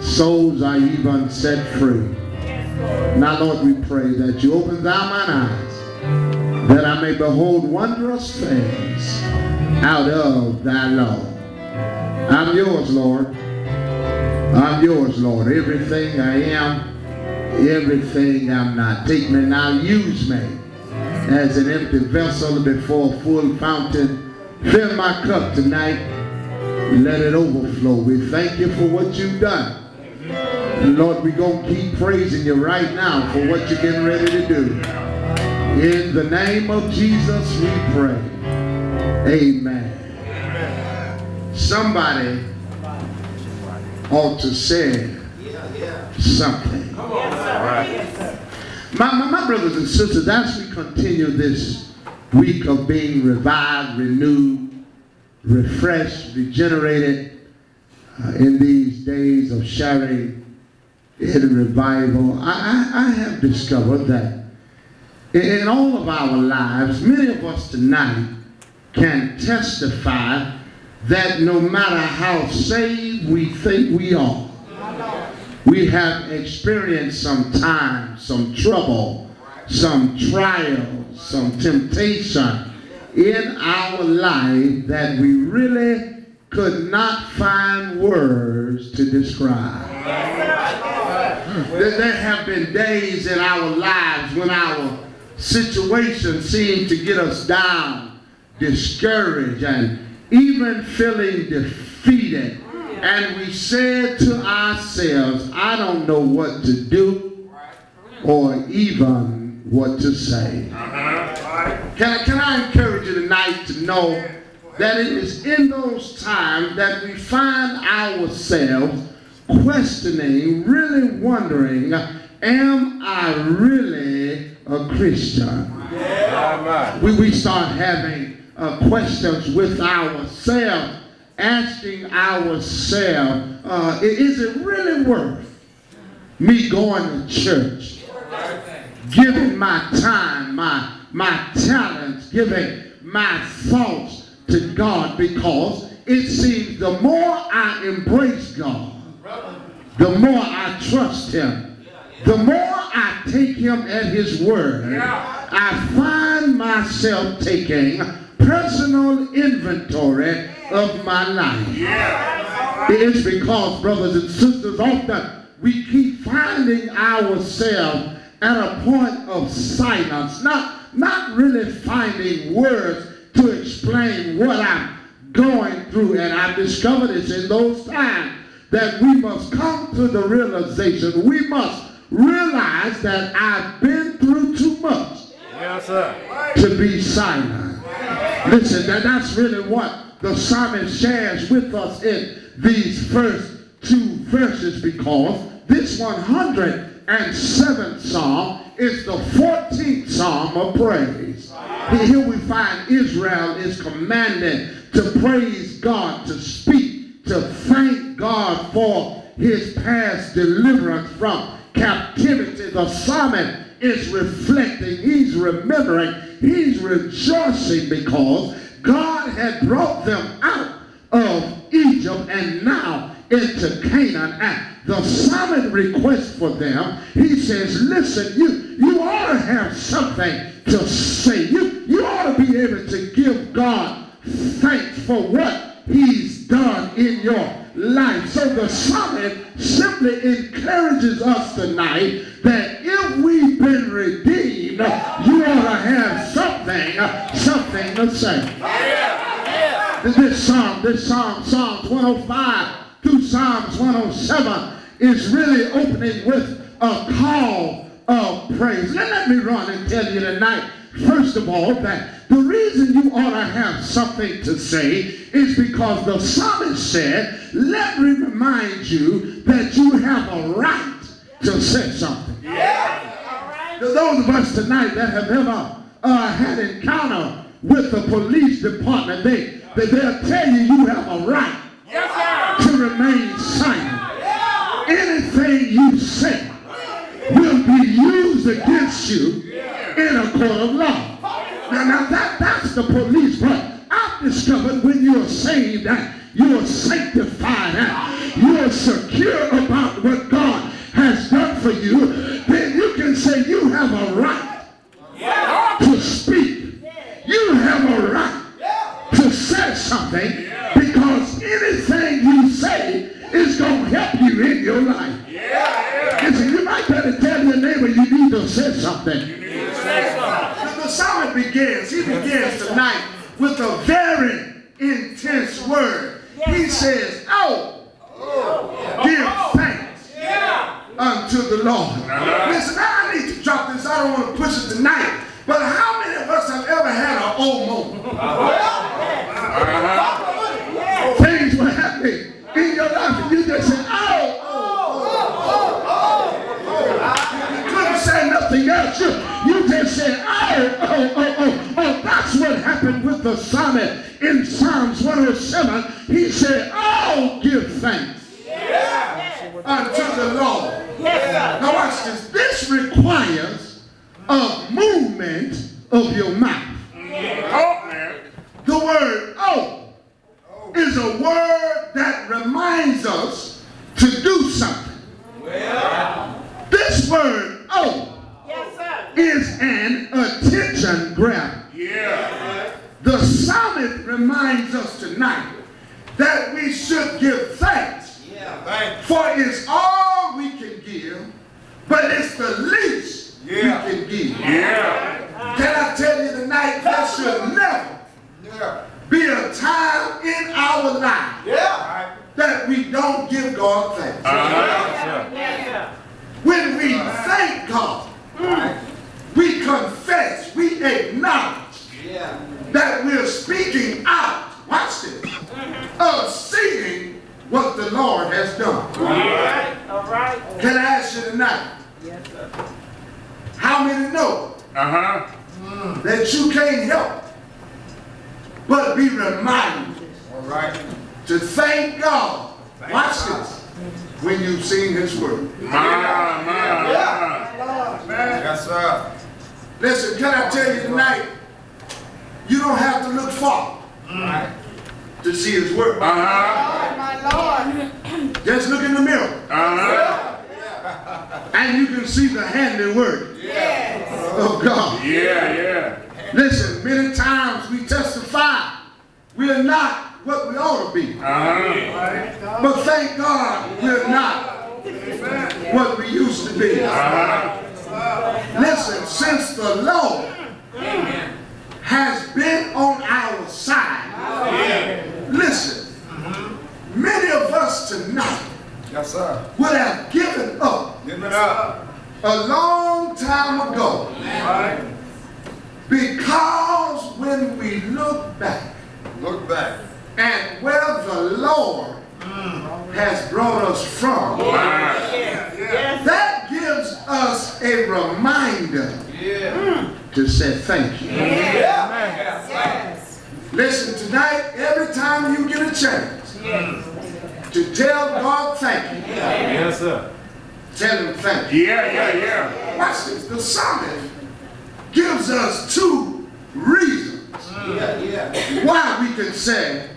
souls are even set free. Now, Lord, we pray that you open thou mine eyes, that I may behold wondrous things out of thy law. I'm yours, Lord. I'm yours, Lord. Everything I am, everything I'm not. Take me now, use me as an empty vessel before a full fountain. Fill my cup tonight. Let it overflow. We thank you for what you've done. Lord, we're going to keep praising you right now for what you're getting ready to do. In the name of Jesus, we pray. Amen. Somebody ought to say something. My, my, my brothers and sisters, as we continue this week of being revived, renewed, refreshed, regenerated uh, in these days of sharing in revival, I, I, I have discovered that in all of our lives, many of us tonight can testify that no matter how saved we think we are, we have experienced some time, some trouble, some trials, some temptation in our life that we really could not find words to describe. There have been days in our lives when our situation seemed to get us down, discouraged, and even feeling defeated. And we said to ourselves, I don't know what to do or even what to say. Can I, can I encourage you tonight to know that it is in those times that we find ourselves questioning, really wondering, am I really a Christian? We, we start having uh, questions with ourselves, asking ourselves, uh, is it really worth me going to church, giving my time, my, my talents, giving my thoughts to God because it seems the more I embrace God, the more I trust him, the more I take him at his word, I find myself taking personal inventory of my life. It's because, brothers and sisters, often we keep finding ourselves at a point of silence, not, not really finding words to explain what I'm going through. And I've discovered it's in those times that we must come to the realization, we must realize that I've been through too much Yes, sir. to be silent. Listen, that, that's really what the psalmist shares with us in these first two verses because this 107th psalm is the 14th psalm of praise. Here we find Israel is commanded to praise God, to speak, to thank God for his past deliverance from captivity. The psalmist is reflecting, he's remembering, he's rejoicing because God had brought them out of Egypt and now into Canaan. And the psalmist request for them, he says, listen, you, you ought to have something to say. You, you ought to be able to give God thanks for what he's done in your life. So the psalmist simply encourages us tonight that if we've been redeemed, you ought to have something, something to say. This psalm, this psalm, Psalms 105 to Psalms 107 is really opening with a call of praise. Let, let me run and tell you tonight, first of all, that the reason you ought to have something to say is because the psalmist said, let me remind you that you have a right to say something. Those of us tonight that have ever uh, had encounter with the police department, they, they, they'll tell you you have a right yes, to remain silent. Yeah. Anything you say will be used against you in a court of law. Now, now that, that's the police But I've discovered when you are saved, you are sanctified, you are secure about what God has done for you, then you can say you have a right to speak. You have a right to say something because anything you say is going to help you in your life. And so you might better tell your neighbor you need to say something. The begins, he begins tonight with a very intense word. He says, Oh, give thanks unto the Lord. Listen, I need to drop this. I don't want to push it tonight. But how many of us have ever had an old moment? Things were happening in your life and you just said, oh, you couldn't say nothing else. You, just said, oh, oh, oh, oh, oh. That's what happened with the psalmist in Psalms 107. He said, oh, give thanks unto the Lord. Now watch this. This requires a movement of your mouth. Oh, the word oh is a word that reminds us to do something. This word oh is an attention grab. The psalmist reminds us tonight that we should give thanks. For it's all we can give, but it's the least we can give. Can I tell you tonight, that should never be a time in our life that we don't give God thanks. Uh-huh. When we thank God, we confess, we acknowledge that we're speaking out, watch this, mm-hmm. of seeing what the Lord has done. All right. All right. Can I ask you tonight? How many know mm. that you can't help but be reminded All right. to thank God? Watch this. When you've seen His Word. Yes, sir. Listen, can I tell you tonight? You don't have to look far mm. to see His Word. Uh-huh. Just look in the mirror uh-huh. and you can see the handiwork of God. Yeah, yeah. Listen, many times we testify we're not what we ought to be. Uh-huh. But thank God we're not what we used to be. Listen, since the Lord has been on our side, listen, many of us tonight Yes, sir. would have given up Give it up. a long time ago. Because when we look back Look back. and where the Lord mm. has brought us from, that gives us a reminder Yeah. to say thank you. Yes. Listen, tonight, every time you get a chance to tell God thank you, Yes, sir. tell him thank you. Yeah, yeah, yeah. Watch this. The psalmist gives us two reasons why we can say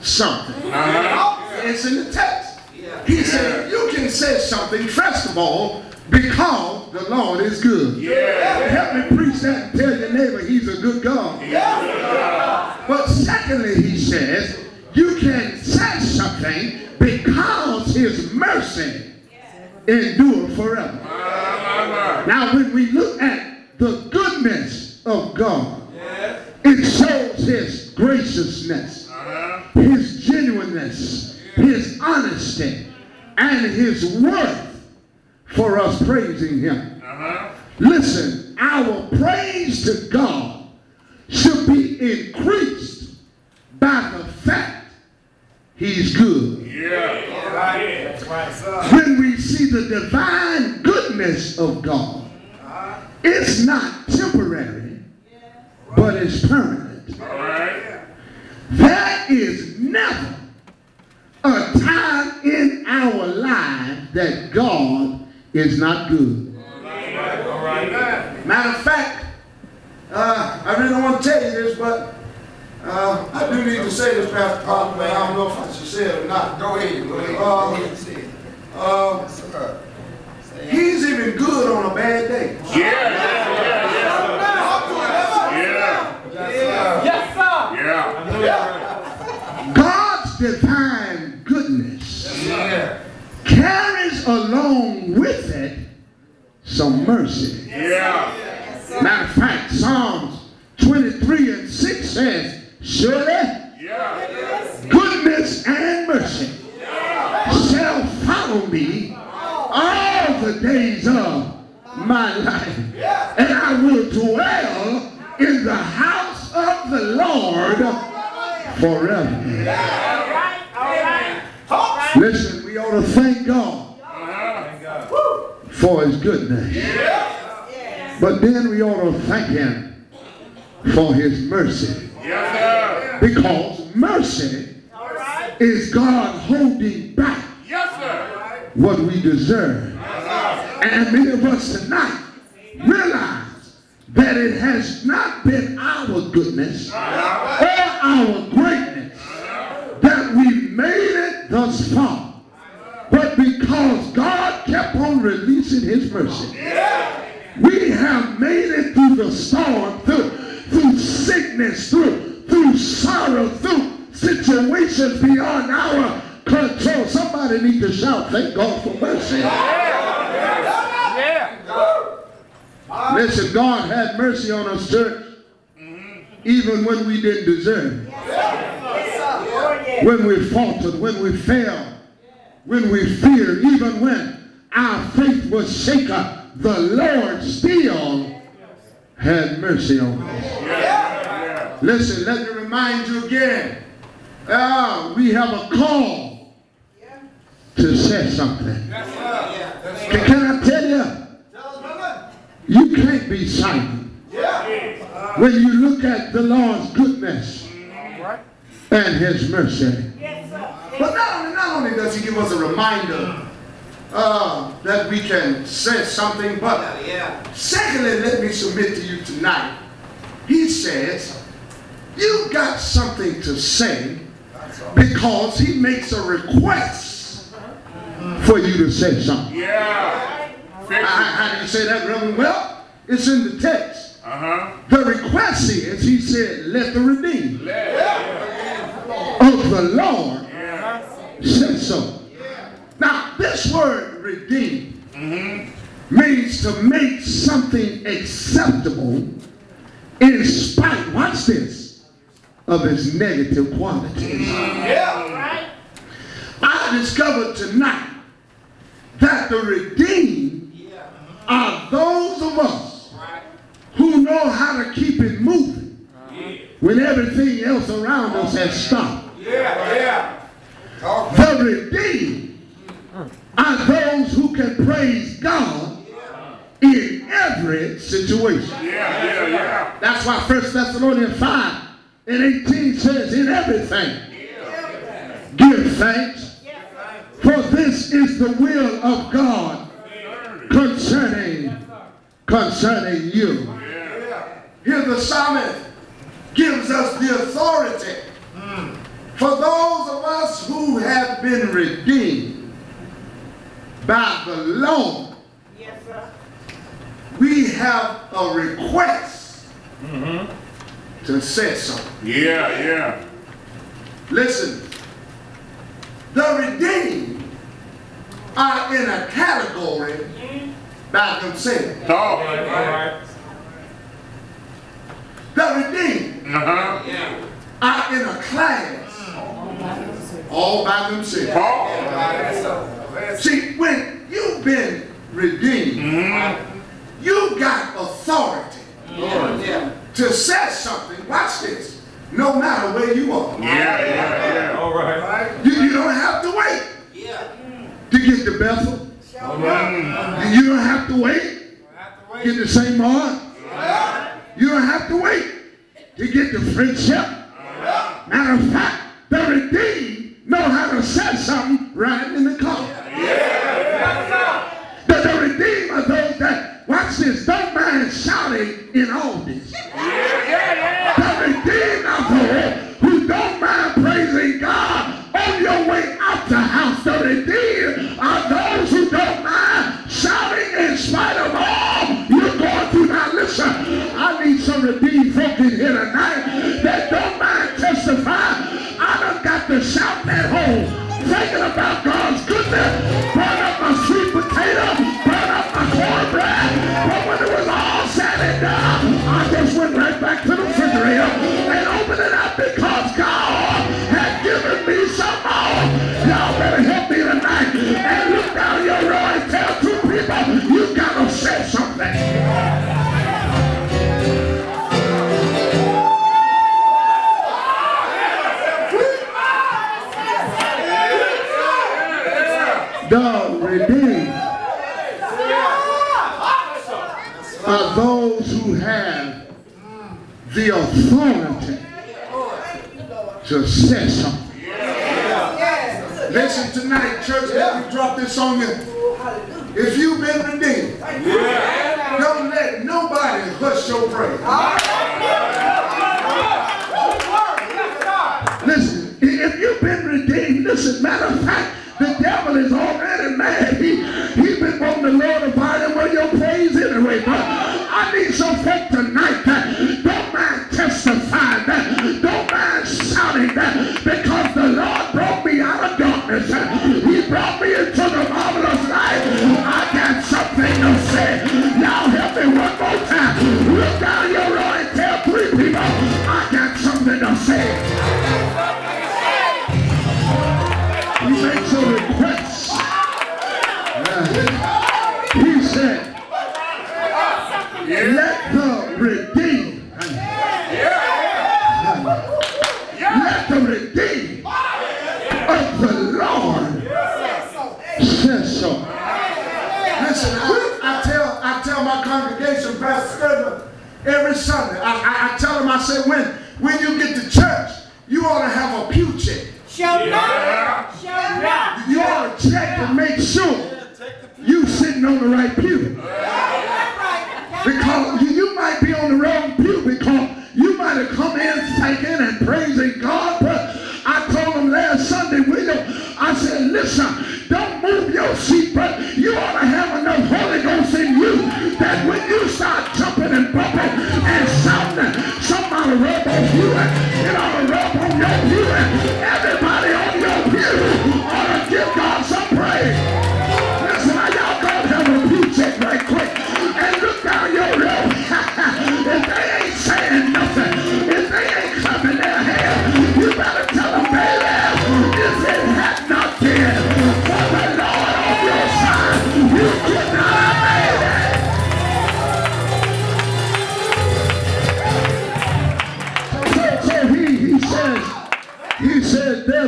something. Uh-huh. It's in the text. He said, you can say something, first of all, because the Lord is good. Yeah. Help me preach that and tell your neighbor he's a good God. Yeah. But secondly, he says, you can say something because his mercy endure forever. Now, when we look at the goodness of God, it shows his graciousness, his genuineness, his honesty, and his worth for us praising him. Uh-huh. Listen, our praise to God should be increased by the fact he's good. That's right, sir. When we see the divine goodness of God, uh-huh. it's not temporary, but it's permanent. All right. There is never a time in our life that God is not good. Matter of fact, uh, I really don't want to tell you this, but uh, I do need to say this, Pastor Parker, but I don't know if I should say it or not. Go ahead. Go ahead. Uh, Go ahead and say it. Uh, Yes, sir. he's even good on a bad day. God's divine goodness Yeah. Along with it some mercy. Yeah. Matter of fact, Psalms 23 and 6 says, Surely Yeah. goodness and mercy shall follow me all the days of my life. And I will dwell in the house of the Lord forever. Listen, we ought to Thank God. For his goodness. But then we ought to thank him for his mercy. Yes. Because mercy is God holding back Yes, what we deserve. And many of us tonight realize that it has not been our goodness or our greatness that we made it thus far, but because God kept on releasing his mercy. We have made it through the storm, through, through sickness, through, through sorrow, through situations beyond our control. Somebody need to shout, thank God for mercy. Listen, God had mercy on us, church, even when we didn't deserve it. When we faltered, when we failed, when we feared, even when our faith was shaken, the Lord still had mercy on us. Listen, let me remind you again. Ah, we have a call to say something. Can, can I tell you? You can't be silent when you look at the Lord's goodness and his mercy. But not only, not only does he give us a reminder uh, that we can say something, but secondly, let me submit to you tonight. He says, you got something to say because he makes a request for you to say something. Yeah. Fix How, it. how do you say that, Reverend? Well, it's in the text. Uh-huh. The request is, he said, let the redeemed Let. of the Lord Yeah. Say so. Now, this word redeem means to make something acceptable in spite, watch this, of its negative qualities. Yeah. Right. I discovered tonight that the redeemed are those of us who know how to keep it moving when everything else around us has stopped. Yeah. Yeah. The redeemed are those who can praise God in every situation. Yeah. Yeah. Yeah. That's why 1 Thessalonians 5 and 18 says, in everything, give thanks, for this is the will of God concerning, concerning you. Here the psalmist gives us the authority mm. For those of us who have been redeemed by the Lord. We have a request to say something. Yeah. Yeah. Listen, the redeemed are in a category by themselves. Talk. The redeemed Uh-huh. are in a class all by themselves. Talk. See, when you've been redeemed, you got authority to say something. Watch this. No matter where you are. Yeah. Yeah. Yeah. All right. You, you don't have to wait to get to Bethel. You don't have to wait to get to St. Mark. You don't have to wait to get to friendship. Matter of fact, the redeemed know how to say right in the car. The, the redeemed are those that, watch this, don't mind shouting in all this. Yeah. The those who don't mind praising God on your way out the house. The redeemed are those who don't mind shouting in spite of all you're going through. Now listen, I need some redeemed folk in here tonight that don't mind testifying. I done got to shout at home, thinking about God's goodness, authority to say something. Listen tonight, church, let me drop this on you. Let the redeemed. Let the redeemed of the Lord says so. Listen, I tell, I tell my congregation, Pastor every Sunday, I, I, I, tell them, I say, when, when you get to church, you ought to have a pew check. Shall yeah. not. Shall not. You ought to check to make sure you sitting on the right pew. Get on the rope on your healing.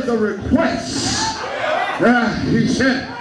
the request. Yeah, he said,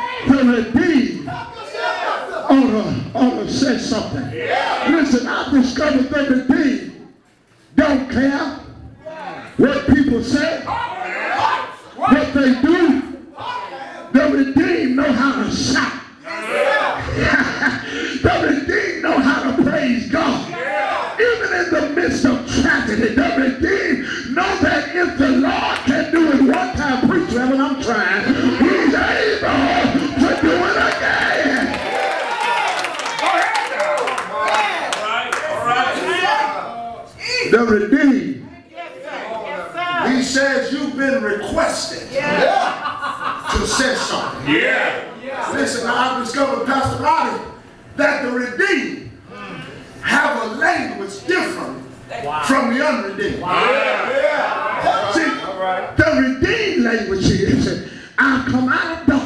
I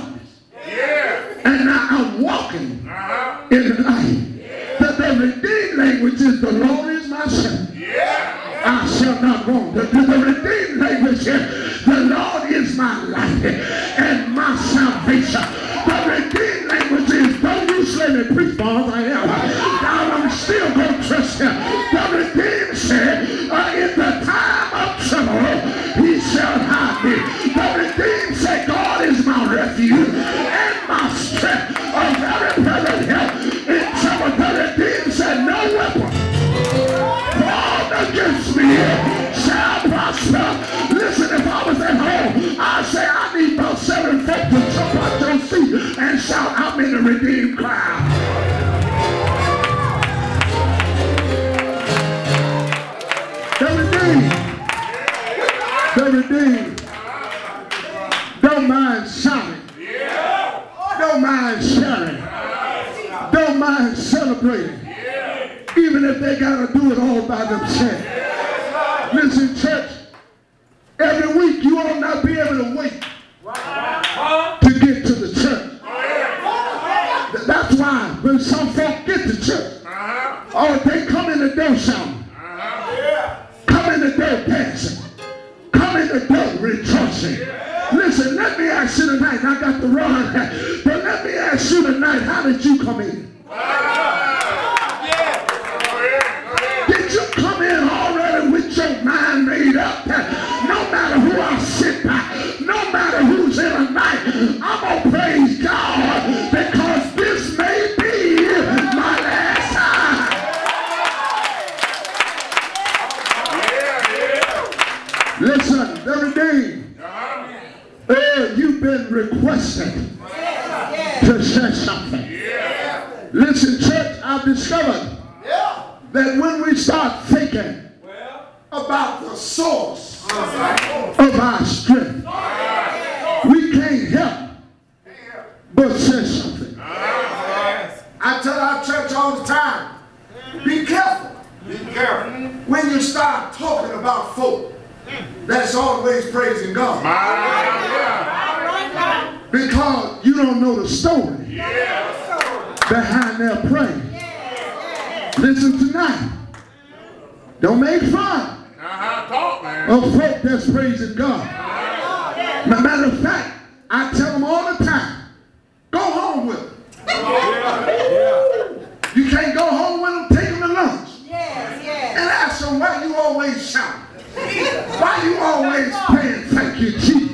to be able to wait right. to get to the church. That's why when some folk get to church, uh-huh. oh, they come in the door shouting, uh-huh. come in the door dancing, come in the door rejoicing. Listen, let me ask you tonight, I got the run, but let me ask you tonight, how did you come in? Talking about folk that's always praising God All right now. because you don't know the story behind their praise. Listen tonight. Don't make fun Uh-huh. Talk, man. of folk that's praising God. As matter of fact, I tell them all the time, go home with them. You can't go home with them, take them to lunch. Yes, yes. And ask them why you always shout. Why you always praying, thank you, Jesus.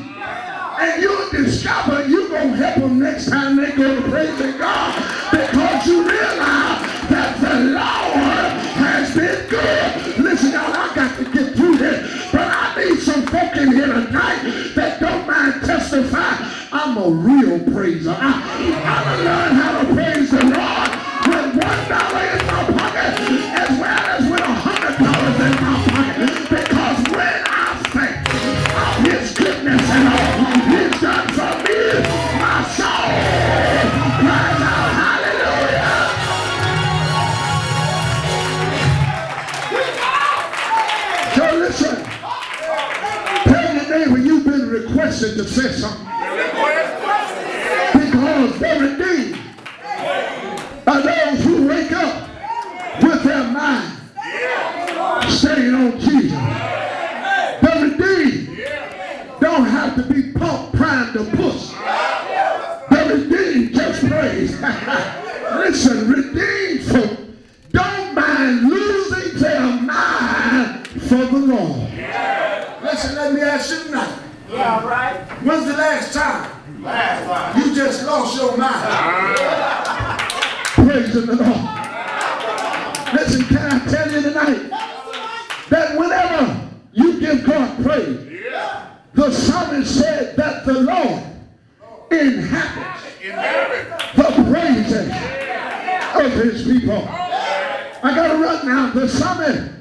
And you'll discover you're going to help them next time they go to praising God because you realize that the Lord has been good. Listen, y'all, I got to get through this, but I need some folk in here tonight that don't mind testify. I'm a real praiser. I, I learned how to praise the Lord with one dollar in my pocket requested to say something. Because they're redeemed are those who wake up with their mind staying on Jesus. The redeemed don't have to be pump primed to push. The redeemed just praise. Listen, redeemed folk don't mind losing their mind for the Lord. Listen, let me ask you tonight. Yeah, right. When's the last time you just lost your mind? Praising the Lord. Listen, can I tell you tonight that whenever you give God praise, the psalmist said that the Lord inhabits the praises of his people. I got to run now. The psalmist,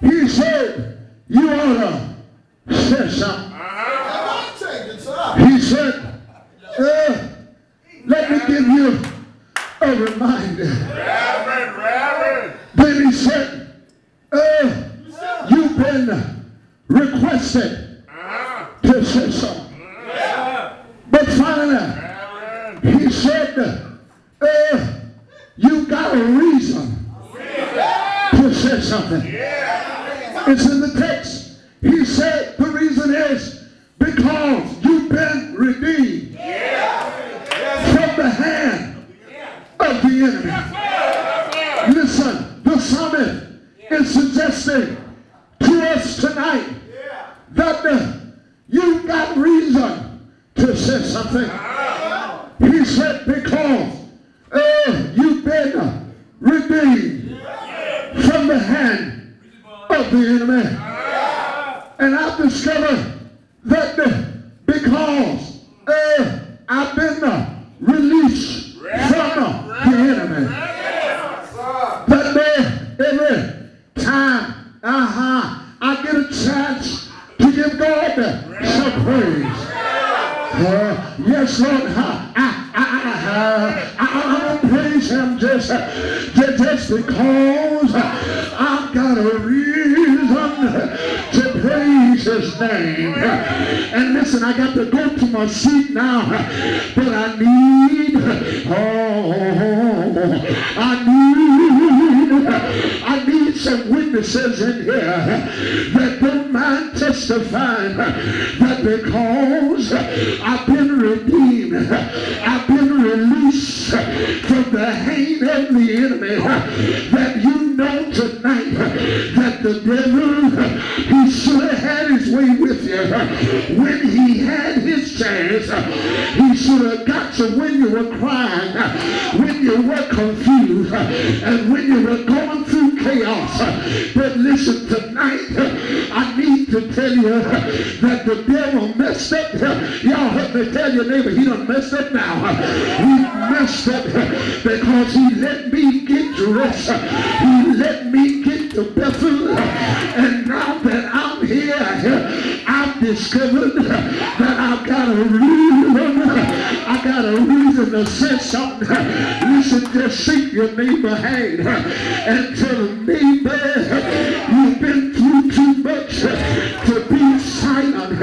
he said, you ought to say something. He said, uh, let me give you Reverend, Reverend. Then he said, uh, you've been requested Uh-huh. to say something. But finally, he said, uh, you got a reason to say something. It's in the text. He said the reason is because you've been redeemed from the hand of the enemy. Listen, the psalmist is suggesting to us tonight that uh, you've got reason to say something. He said because uh, you've been redeemed from the hand of the enemy. And I've discovered that uh, because uh, I've been uh, released from uh, the enemy, that uh, every time uh-huh, I get a chance to give God uh, some praise. Uh, yes, Lord, uh, I, I'm Him just, just because I've got a reason to praise His name. And listen, I got to go to my seat now, but I need, oh, I need, I need some witnesses in here that don't mind testifying that because I've been redeemed, I've been released the hand of the enemy that you know tonight that the devil, he should have had his way with you when he had his chance. He should have got you when you were crying, when you were confused, and when you were going through chaos. But listen, tonight, I need to tell you that the devil messed up. Y'all help me tell your neighbor, he done messed up now. He messed up because he let me get dressed. He let me get to Bethel. And now that I'm here, I've discovered that I've got a reason. I got a reason to say something. Listen, just shake your neighbor hand and tell him, neighbor, you've been through too much to be silent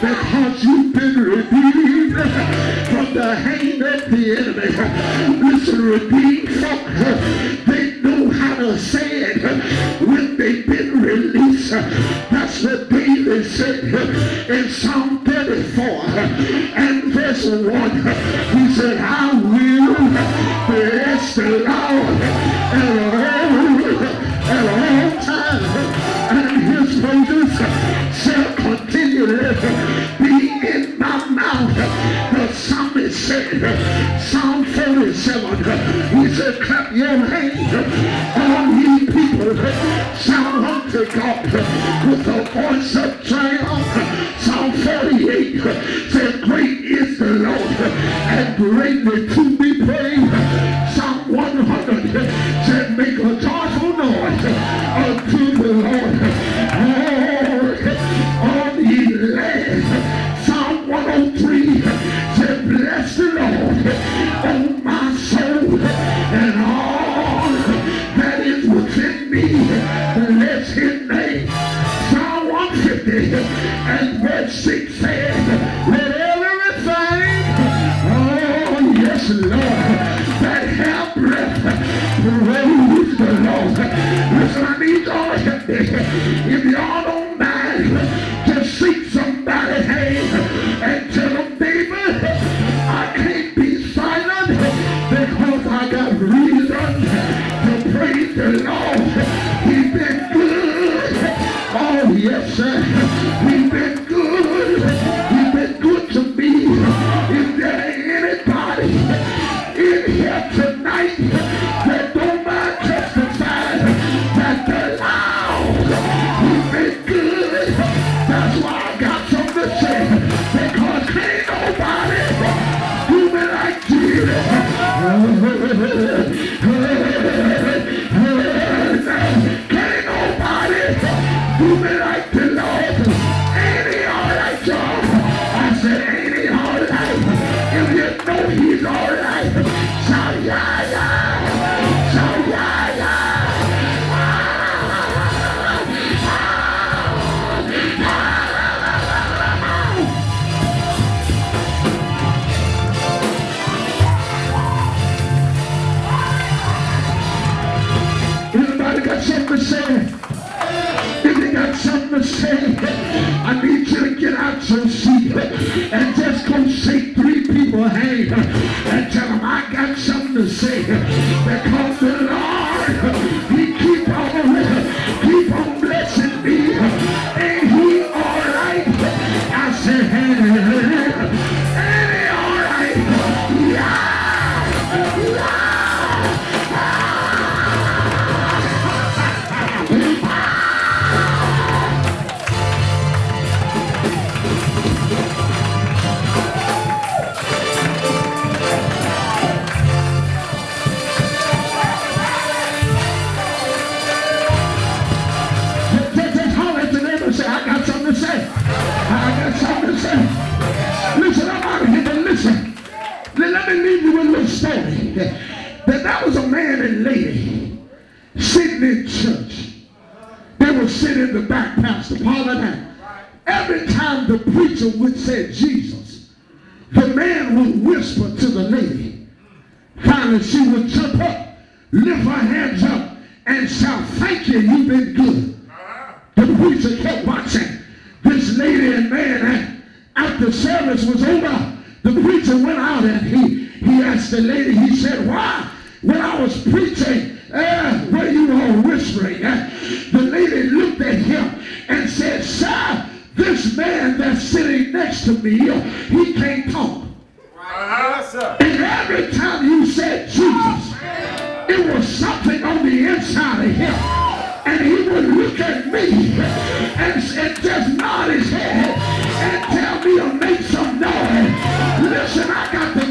because you've been redeemed from the hand of the enemy. Listen, redeemed folk, they know how to say it when they've been released. That's what David said in Psalm 34 and verse 1. Lady sitting in church. They were sitting in the back, Pastor Paul and I. Every time the preacher would say Jesus, the man would whisper to the lady. Finally, she would jump up, lift her hands up, and shout, thank you, you've been good. The preacher kept watching this lady and man. After service was over, the preacher went out and he, he asked the lady, he said, why when I was preaching uh, where you were whispering, uh, the lady looked at him and said, Sir, this man that's sitting next to me, he can't talk. Sir. And every time you said Jesus, it was something on the inside of him. And he would look at me and, and just nod his head and tell me to make some noise. Listen, I got to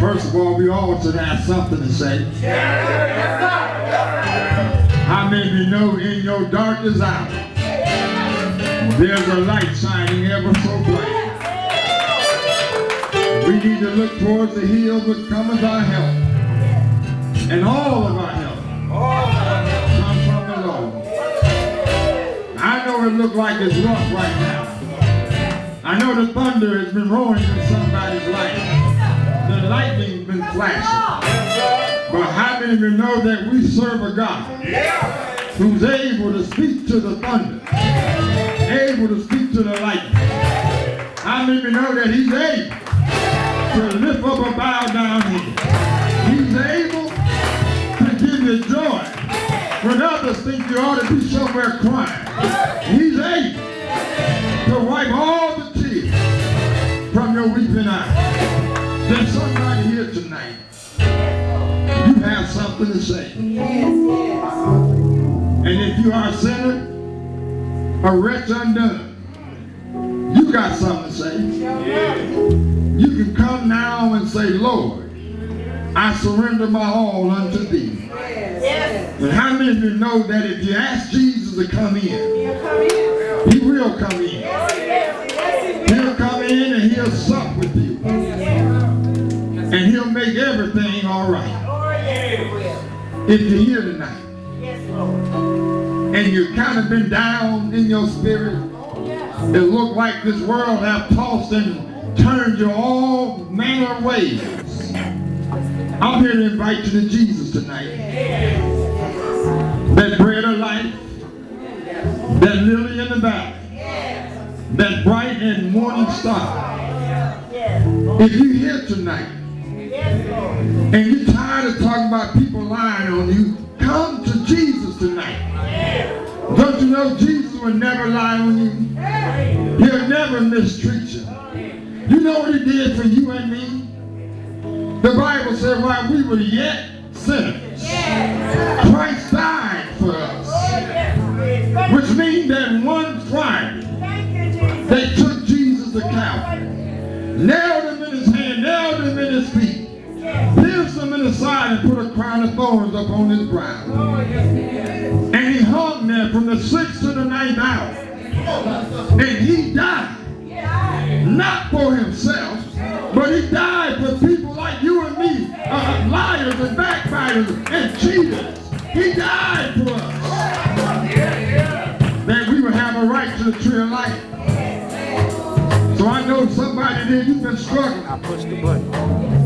First of all, we all should have something to say. How many of you know in your darkest hour, there's a light shining ever so bright? We need to look towards the hills which cometh our help. And all of our help comes from the Lord. I know it looks like it's rough right now. I know the thunder has been roaring in somebody's life. The lightning's been flashing. But how many of you know that we serve a God who's able to speak to the thunder, able to speak to the lightning? How many of you know that he's able to lift up a bow down here? He's able to give you joy when others think you ought to be somewhere crying. He's able. to wipe all the tears from your weeping eyes. There's somebody here tonight. You have something to say. Yes. And if you are a sinner, a wretch undone, you got something to say. Yes. You can come now and say, Lord, I surrender my all unto thee. Yes. And how many of you know that if you ask Jesus to come in, he will come in. He'll come in and he'll sup with you. And he'll make everything all right. If you're here tonight. And you've kind of been down in your spirit, it looked like this world have tossed and turned you all manner of ways. I'm here to invite you to Jesus tonight. That bread of life, that lily in the valley, that bright and morning star. If you're here tonight and you're tired of talking about people lying on you, come to Jesus tonight. Don't you know Jesus will never lie on you? He'll never mistreat you. You know what he did for you and me? The Bible said while we were yet sinners, Christ died for us. Which means that one Friday, they took Jesus to Calvary, nailed him in his hand, nailed him in his feet, pierced him in the side and put a crown of thorns upon his brow. And he hung there from the sixth to the ninth hour. And he died. Not for himself, but he died for people like you and me, uh, liars and backbiters and cheaters. He died for us. That we would have a right to the tree of life. So I know somebody there, you've been struggling. I pushed the button.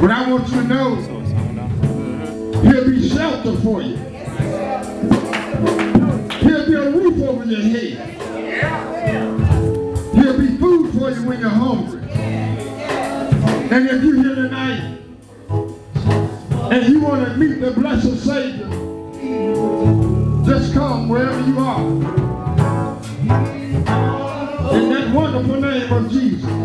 But I want you to know, he'll be shelter for you. He'll be a roof over your head. He'll be food for you when you're hungry. And if you're here tonight and you want to meet the blessed Savior, just come wherever you are. In that wonderful name of Jesus.